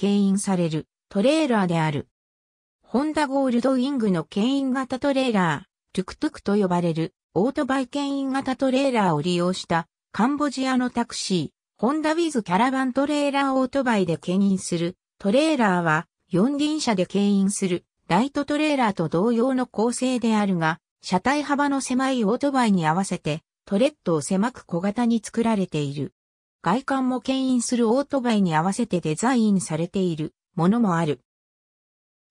牽引されるトレーラーである。ホンダゴールドウィングの牽引型トレーラー、トゥクトゥクと呼ばれるオートバイ牽引型トレーラーを利用したカンボジアのタクシー、ホンダウィズキャラバントレーラーオートバイで牽引するトレーラーは四輪車で牽引するライトトレーラーと同様の構成であるが、車体幅の狭いオートバイに合わせてトレッドを狭く小型に作られている。外観も牽引するオートバイに合わせてデザインされているものもある。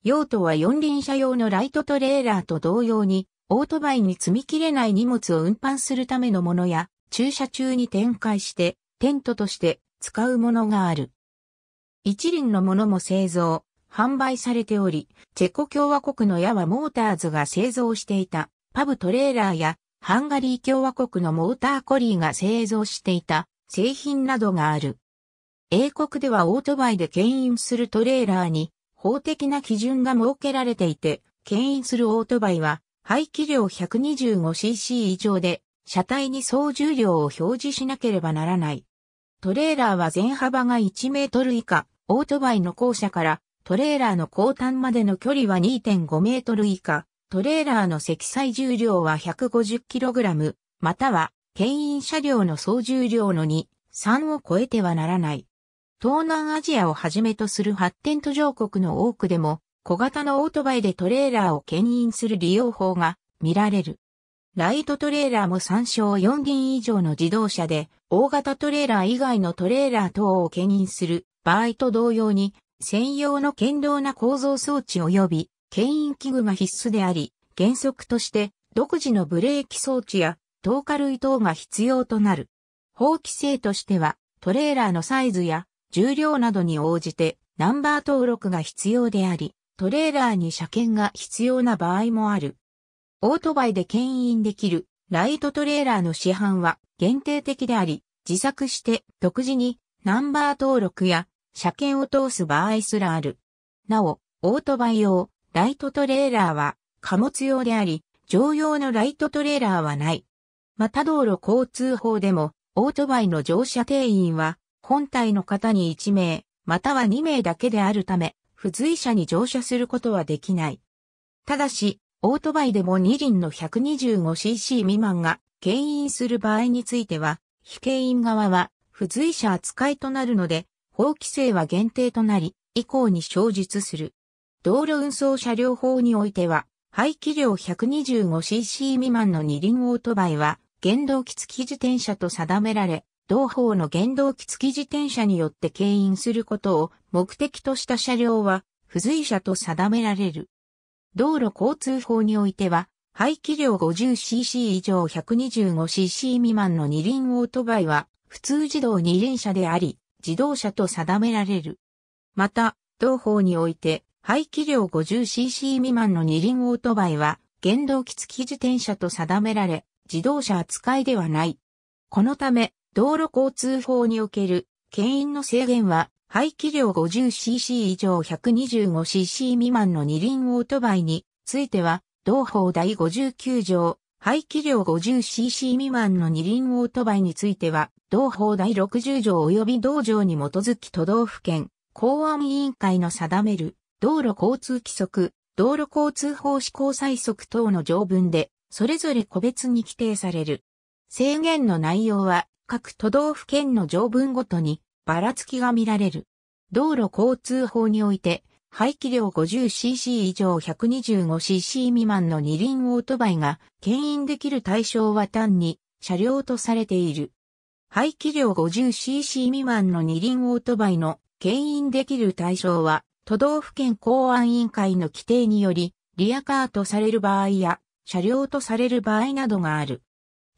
用途は四輪車用のライトトレーラーと同様に、オートバイに積み切れない荷物を運搬するためのものや、駐車中に展開して、テントとして使うものがある。一輪のものも製造、販売されており、チェコ共和国のヤワモーターズが製造していたパブトレーラーやハンガリー共和国のモーターコリーが製造していた製品などがある。英国ではオートバイで牽引するトレーラーに法的な基準が設けられていて、牽引するオートバイは排気量 125cc 以上で車体に総重量を表示しなければならない。トレーラーは全幅が1メートル以下、オートバイの校舎からトレーラーの後端までの距離は2.5メートル以下、トレーラーの積載重量は 150kg、または、牽引車両の総重量の2、3を超えてはならない。東南アジアをはじめとする発展途上国の多くでも、小型のオートバイでトレーラーを牽引する利用法が見られる。ライトトレーラーも3小4輪以上の自動車で、大型トレーラー以外のトレーラー等を牽引する場合と同様に、専用の堅牢な構造装置及び牽引器具が必須であり、原則として独自のブレーキ装置や透過類等が必要となる。法規制としてはトレーラーのサイズや重量などに応じてナンバー登録が必要であり、トレーラーに車検が必要な場合もある。オートバイで牽引できるライトトレーラーの市販は限定的であり、自作して独自にナンバー登録や車検を通す場合すらある。なお、オートバイ用、ライトトレーラーは貨物用であり、乗用のライトトレーラーはない。また道路交通法でも、オートバイの乗車定員は、本体の方に1名、または2名だけであるため、不随車に乗車することはできない。ただし、オートバイでも2輪の 125cc 未満が牽引する場合については、非牽引側は不随車扱いとなるので、法規制は限定となり、以降に生実する。道路運送車両法においては、排気量 125cc 未満の二輪オートバイは、原動機付き自転車と定められ、同法の原動機付き自転車によって牽引することを目的とした車両は、不随車と定められる。道路交通法においては、排気量 50cc 以上 125cc 未満の二輪オートバイは、普通自動二輪車であり、自動車と定められる。また、同法において、排気量 50cc 未満の二輪オートバイは、原動機付き自転車と定められ、自動車扱いではない。このため、道路交通法における、牽引の制限は、排気量 50cc 以上 125cc 未満の二輪オートバイについては、同法第59条、排気量 50cc 未満の二輪オートバイについては、同法第60条及び同条に基づき都道府県、公安委員会の定める、道路交通規則、道路交通法施行細則等の条文で、それぞれ個別に規定される。制限の内容は、各都道府県の条文ごとに、ばらつきが見られる。道路交通法において、排気量 50cc 以上 125cc 未満の二輪オートバイが牽引できる対象は単に車両とされている。排気量 50cc 未満の二輪オートバイの牽引できる対象は都道府県公安委員会の規定によりリアカーとされる場合や車両とされる場合などがある。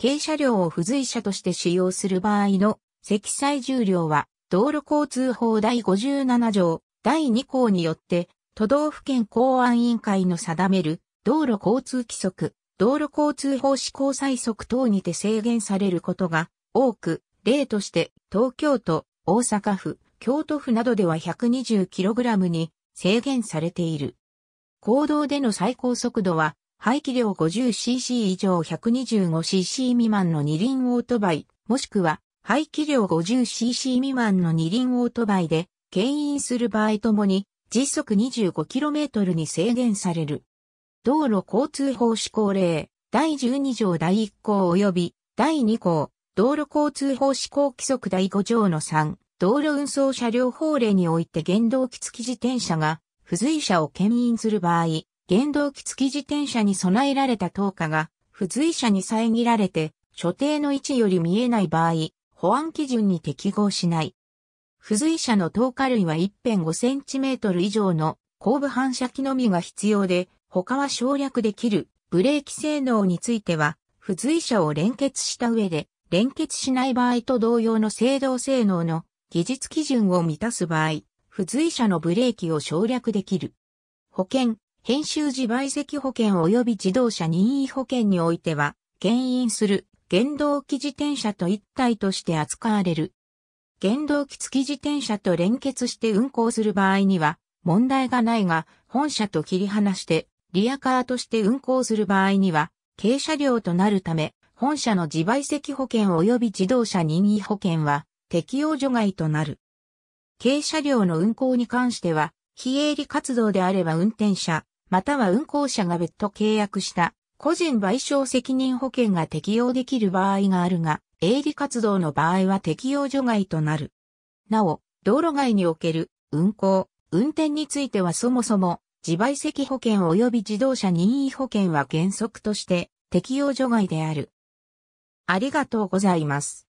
軽車両を付随車として使用する場合の積載重量は道路交通法第57条第2項によって、都道府県公安委員会の定める道路交通規則、道路交通法施行細則等にて制限されることが多く、例として東京都、大阪府、京都府などでは 120kg に制限されている。公道での最高速度は排気量 50cc 以上 125cc 未満の二輪オートバイ、もしくは排気量 50cc 未満の二輪オートバイで牽引する場合ともに時速 25km に制限される。道路交通法施行令第12条第1項及び第2項道路交通法施行規則第5条の3道路運送車両法令において原動機付き自転車が不随車を牽引する場合、原動機付き自転車に備えられた灯火が不随車に遮られて所定の位置より見えない場合、保安基準に適合しない。不随車の灯火類は1辺5センチメートル以上の後部反射機のみが必要で、他は省略できるブレーキ性能については、不随車を連結した上で、連結しない場合と同様の制動性能の技術基準を満たす場合、不随車のブレーキを省略できる。保険、編集自賠責保険及び自動車任意保険においては、牽引する原動機自転車と一体として扱われる。原動機付き自転車と連結して運行する場合には問題がないが、本車と切り離してリアカーとして運行する場合には、軽車両となるため、本社の自賠責保険及び自動車任意保険は適用除外となる。軽車両の運行に関しては、非営利活動であれば運転者、または運行者が別途契約した個人賠償責任保険が適用できる場合があるが、営利活動の場合は適用除外となる。なお、道路外における運行、運転についてはそもそも自賠責保険及び自動車任意保険は原則として適用除外である。ありがとうございます。